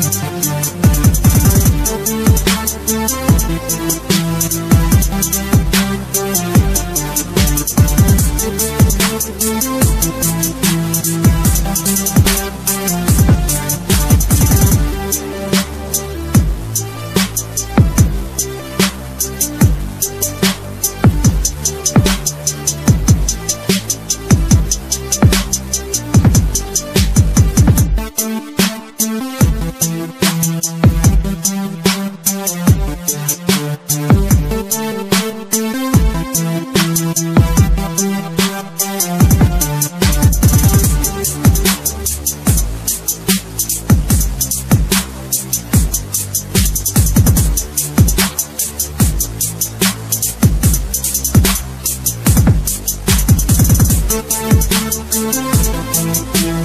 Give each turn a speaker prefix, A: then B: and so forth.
A: We'll
B: Thank you.